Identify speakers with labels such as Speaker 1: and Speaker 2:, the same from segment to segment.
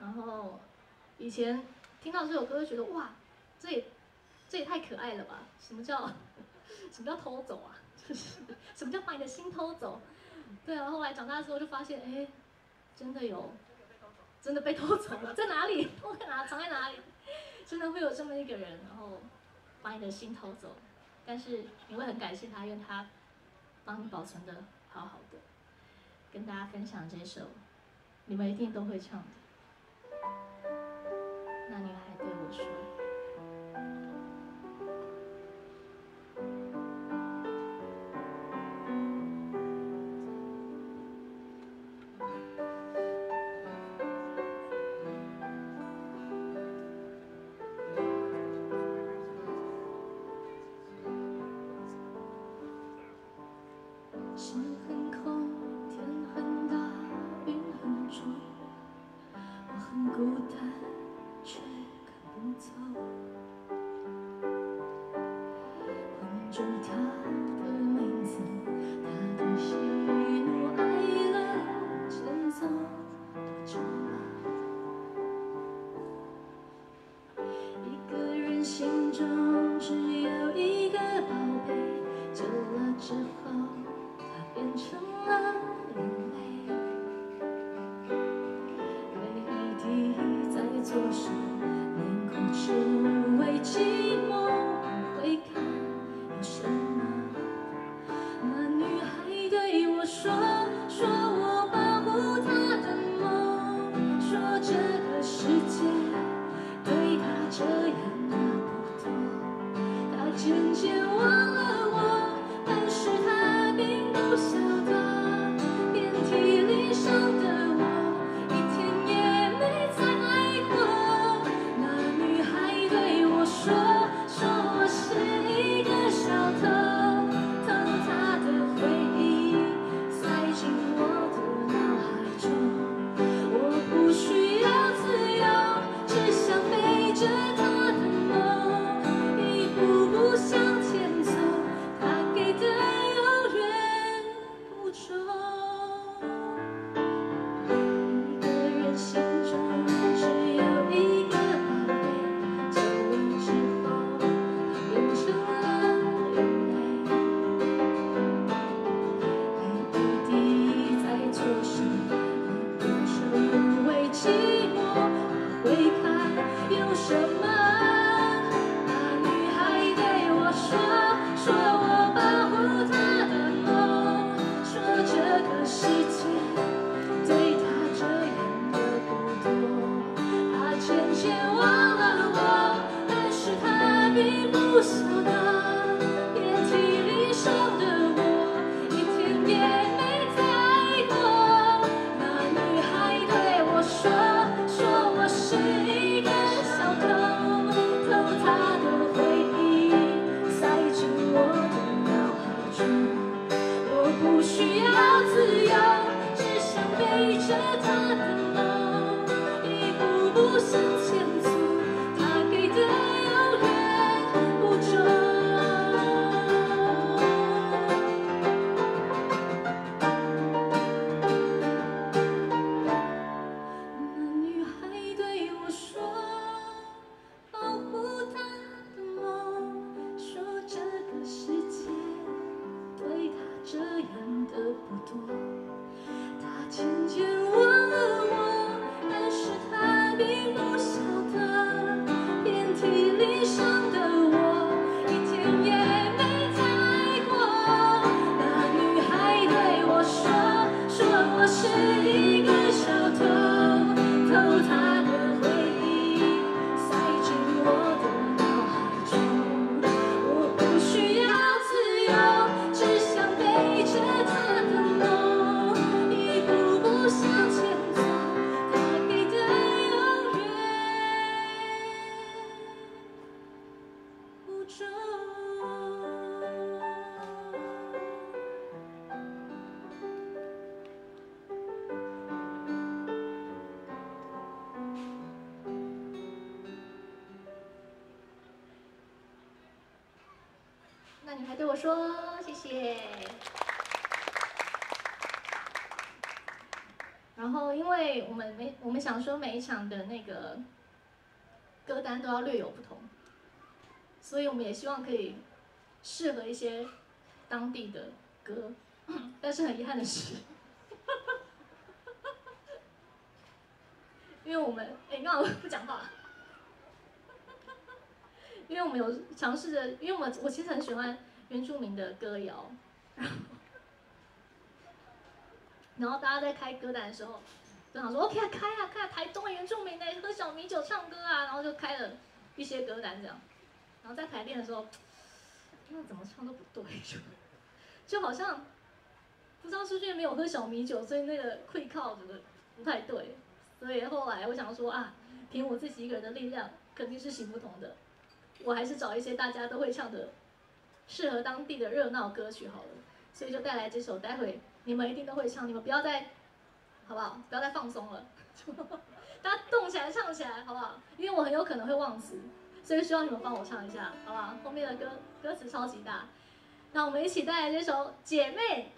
Speaker 1: 然后以前听到这首歌就觉得哇，这也这也太可爱了吧？什么叫什么叫偷走啊？就是什么叫把你的心偷走？对啊，后来长大之后就发现，哎，真的有，真的被偷走了，在哪里？偷在哪？藏在哪里？真的会有这么一个人，然后把你的心偷走，但是你会很感谢他，因为他帮你保存的好好的。跟大家分享这首，你们一定都会唱的。那女孩对我说。人间有什么？还对我说谢谢。然后，因为我们每我们想说每一场的那个歌单都要略有不同，所以我们也希望可以适合一些当地的歌。但是很遗憾的是，因为我们哎，刚好不讲话了。因为我们有尝试着，因为我我其实很喜欢。原住民的歌谣，然后大家在开歌单的时候，就想说 OK 啊，开啊，开啊台东原住民呢，喝小米酒唱歌啊，然后就开了一些歌单这样，然后在排练的时候，那怎么唱都不对，就 就好像不知道是不是没有喝小米酒，所以那个会靠觉得不太对。所以后来我想说啊，凭我自己一个人的力量肯定是行不通的，我还是找一些大家都会唱的，适合当地的热闹歌曲好了。所以就带来这首，待会你们一定都会唱，你们不要再，好不好？不要再放松了，大家动起来唱起来，好不好？因为我很有可能会忘词，所以希望你们帮我唱一下，好不好？后面的歌歌词超级大，那我们一起带来这首《姐妹》。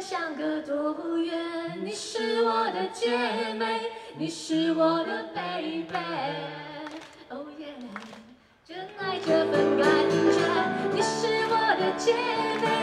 Speaker 1: 相隔多远？你是我的姐妹，你是我的 baby。oh yeah，真爱这份感觉，你是我的姐妹。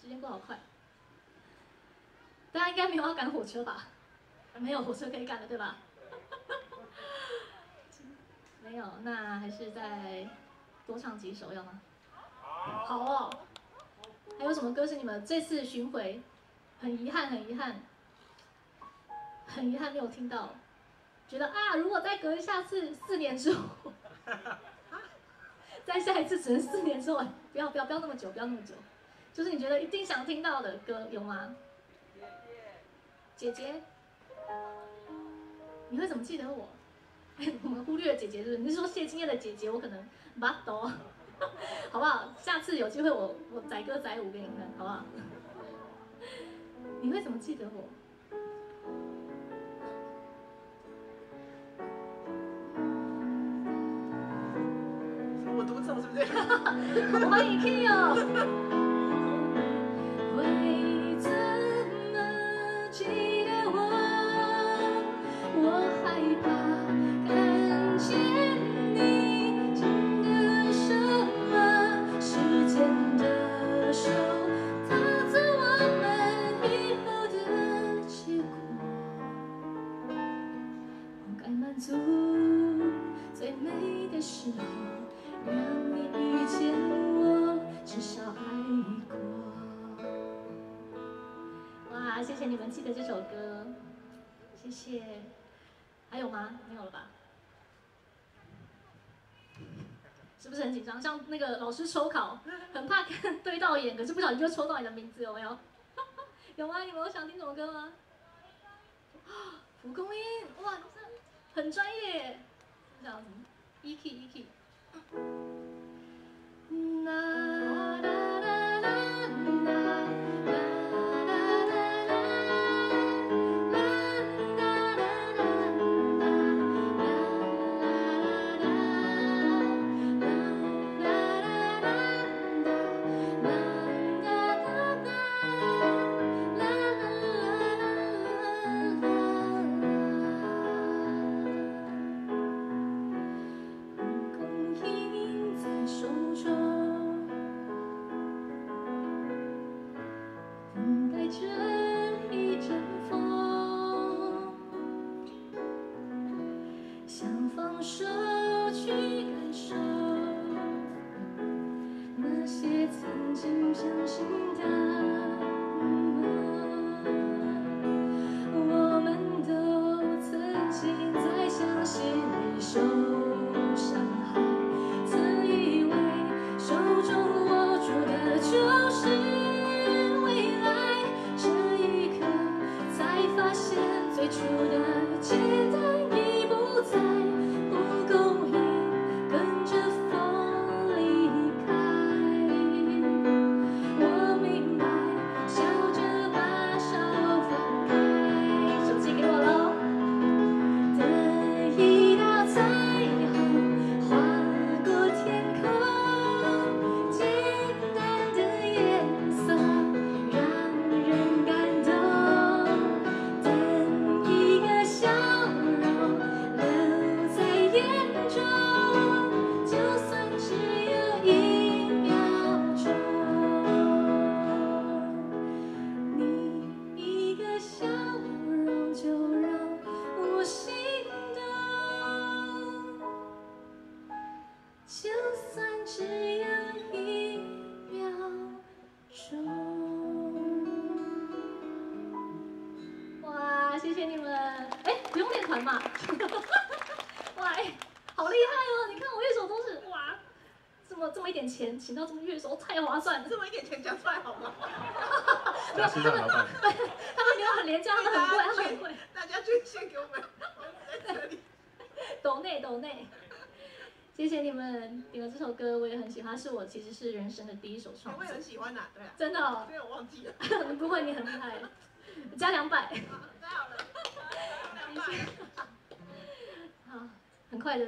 Speaker 1: 时间过好快。大家应该没有要赶火车吧？没有火车可以赶的，对吧？没有，那还是再多唱几首，要吗？好哦。还有什么歌是你们这次巡回很遗憾、很遗憾、很遗憾没有听到？觉得啊，如果再隔一下次四年之后，再下一次只能四年之后，不要不要不要那么久，不要那么久。就是你觉得一定想听到的歌有吗？姐姐，你会怎么记得我？我们忽略了姐姐，是不是？你是说谢金燕的姐姐？我可能不多。好不好？下次有机会我我载歌载舞给你看，好不好？你会怎么记得我？
Speaker 2: 我独唱是不是？欢
Speaker 1: 迎 Kyo。的时候，让你遇见我，至少爱过。哇，谢谢你们记得这首歌，谢谢。还有吗？没有了吧？是不是很紧张？像那个老师抽考，很怕对到眼，可是不小心就抽到你的名字，有没有？有吗？你们有想听什么歌吗？蒲公英，哇，很专业，这样子。Iki, Iki. Na.，E key E key。请到这么月收太划算了，这
Speaker 2: 么一点钱讲出来好吗？
Speaker 1: 对，他们没有很廉价，他们很贵，他们很贵。
Speaker 2: 大家捐献给我们，在这里。
Speaker 1: 抖内懂内，谢谢你们你们这首歌，我也很喜欢，是我其实是人生的第一首创作。我也很
Speaker 2: 喜欢呐，对啊。
Speaker 1: 真的？哦。
Speaker 2: 对我忘记了。
Speaker 1: 不会，你很厉害。加两百。
Speaker 2: 太好了。
Speaker 1: 好，很快的。